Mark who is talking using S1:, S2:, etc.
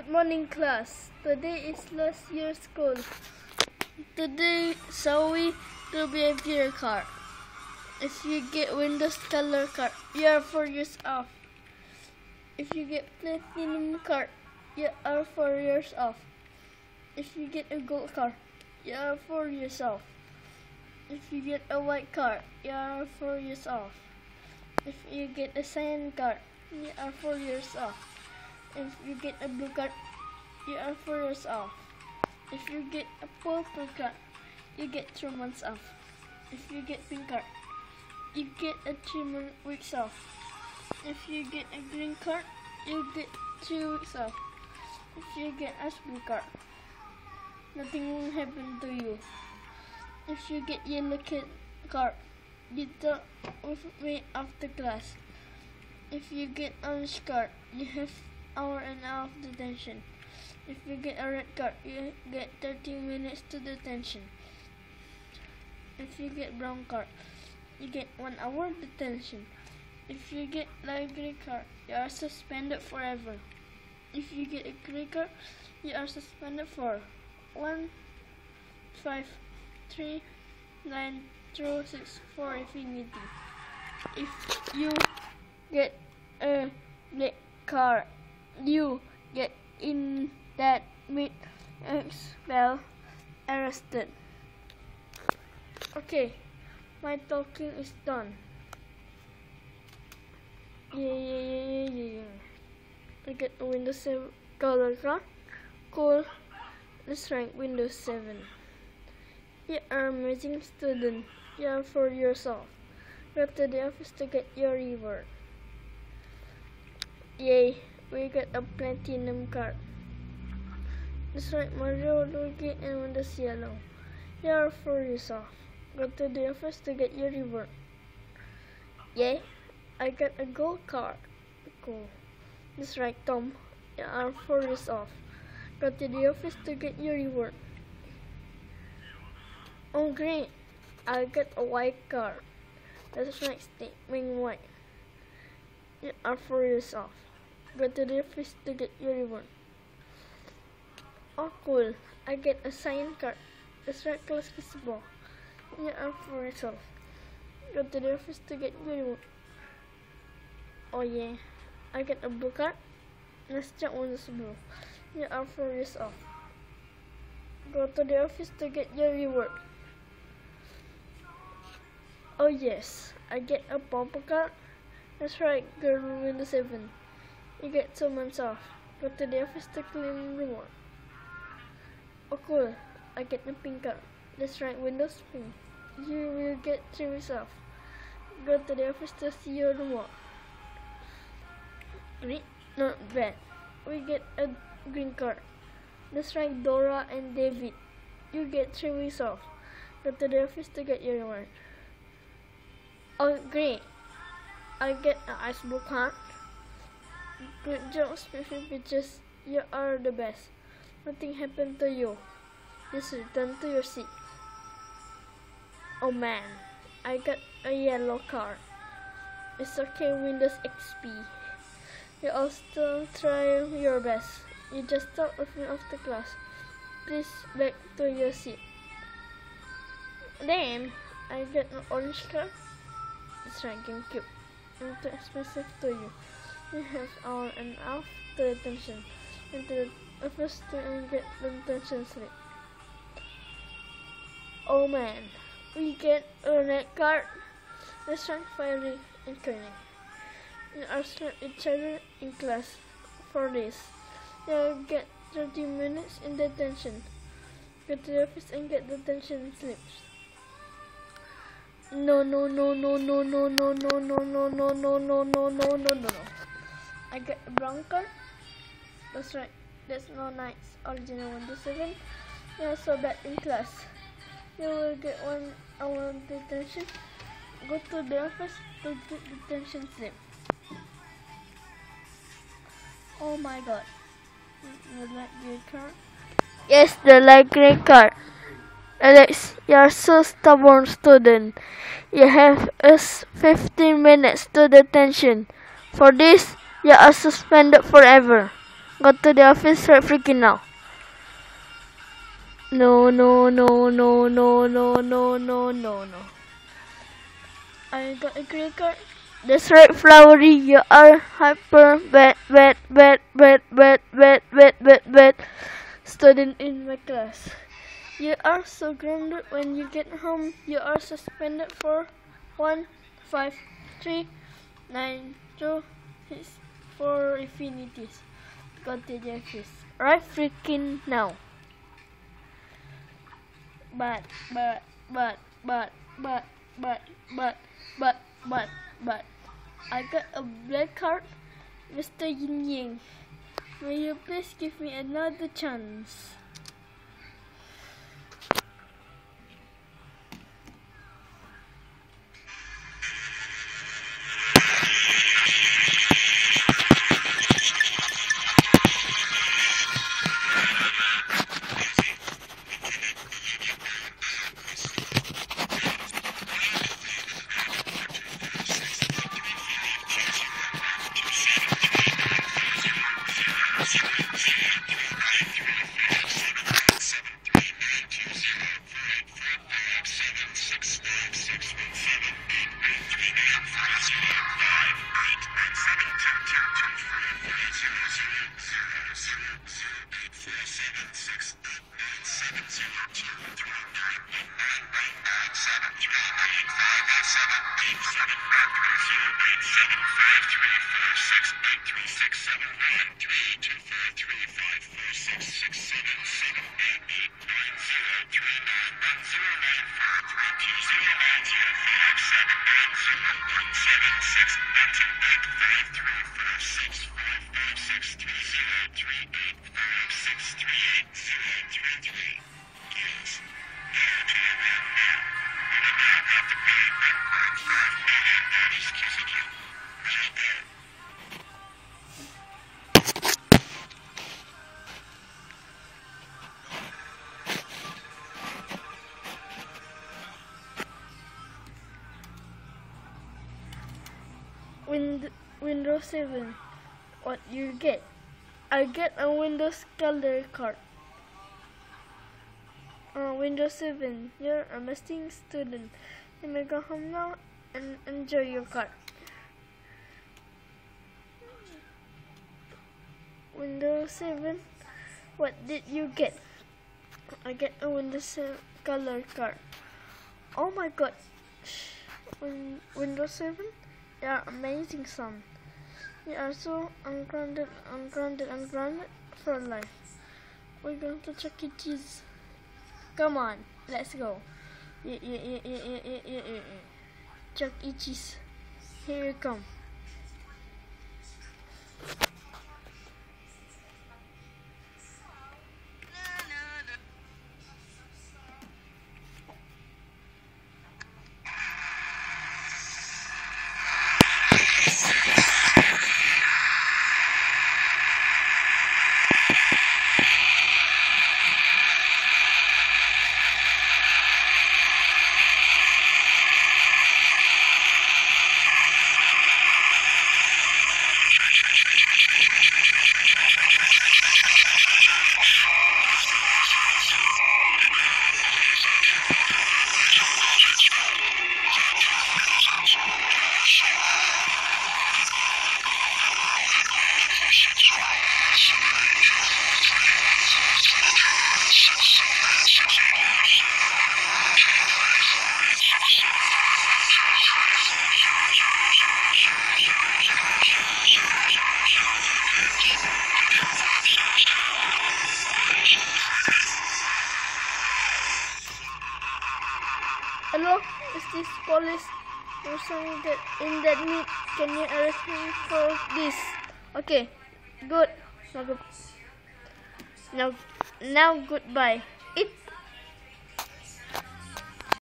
S1: Good morning, class. Today is last year's school. Today, shall we do behavior card? If you get Windows color card, you are four years off. If you get platinum card, you are four years off. If you get a gold card, you are four years off. If you get a white card, you are four years off. If you get a cyan card, you are four years off. If you get a blue card, you are four years off. If you get a purple card, you get two months off. If you get pink card, you get a month weeks off. If you get a green card, you get two weeks off. If you get a blue card, nothing will happen to you. If you get yellow card, you talk with me after class. If you get orange card, you have hour and a half detention. If you get a red card, you get 30 minutes to detention. If you get brown card, you get one hour detention. If you get light gray card, you are suspended forever. If you get a gray card, you are suspended for one, five, three, nine, zero, six, four infinity. If you get a black card, you get in that mid expel arrested. Okay, my talking is done. Yeah, yeah, yeah, yeah, yeah. I get Windows 7 color card. Cool. Let's rank Windows 7. You are amazing student. You are for yourself. Go to the office to get your reward. Yay, we got a platinum card. That's right, Mario, Luigi, and Windows Yellow. You are for yourself. Go to the office to get your reward. Yay, I got a gold card. Cool. That's right, Tom. You are for years off. Go to the office to get your reward. Oh, great. I got a white card. That's right, statement white. You are for years off. Go to the office to get your reward. Oh, cool. I get a sign card. Right, class visible. You are four years off. Go to the office to get your reward. Oh, yeah. I get a blue card. Let's check Windows Blue. You are four years off. Go to the office to get your reward. Oh yes, I get a purple card. That's right, girl Windows 7. You get two months off. Go to the office to claim reward. Oh cool, I get a pink card. That's right, Windows Pink. You will get three weeks off. Go to the office to see your reward. Great, not bad. We get a green card. That's right, Dora and David. You get three weeks off. Go to the office to get your reward. Oh, great. I get an ice blue card. Good job, Spiffy Bitches. You are the best. Nothing happened to you. Just return to your seat. Oh man, I got a yellow card. It's okay, Windows XP. You all still try your best. You just talk with me after class. Please back to your seat. Then, I get an orange card. It's right, GameCube. I'm too expensive to you. You have hour and a half to detention. And the office to get the detention slip. Oh man, we get a red card. Let's rank and Koenig. We are each other in class for this. You'll get 30 minutes in detention. Go to the office and get detention slips. No, no, no, no, no, no, no, no, no, no, no, no, no, no, no, no, no. I get a brown. That's right. That's no nice. Original Windows 7. You're so bad in class. You will get one hour detention. Go to the office to get detention slip. Oh my god. You like your card? Yes, the light grey card. Alex, you're so stubborn student. You have us 15 minutes to detention. For this, you are suspended forever. Go to the office right freaking now. No, no, no, no, no, no, no, no, no, no. I got a green card. That's right, Flowery. You are hyper bad, bad, bad, bad, bad, bad, bad, bad, bad student in my class. You are so grounded when you get home. You are suspended for one, five, three, nine, two, six, four infinities. Go to the office. Right freaking now. But, but, but, but, but, but, but, but, but, but, I got a black card, Mr. Yin Yang. Will you please give me another chance? Thank you. six, nine, two, eight, five, three. Windows 7. What you get? I get a Windows color card. Uh, Windows 7. You're a amazing student. You may go home now and enjoy your card. Windows 7. What did you get? I get a Windows 7 color card. Oh my god. Win Windows 7? You are amazing, son. You are so ungrounded, ungrounded, ungrounded for life. We're going to Chuck E. Cheese. Come on, let's go. Yeah, yeah, yeah, yeah, yeah, yeah, yeah, yeah. Chuck E. Cheese. Here you come. Hello, is this police person that in that meet? Can you arrest me for this? Okay, good. Now, go- now, now goodbye.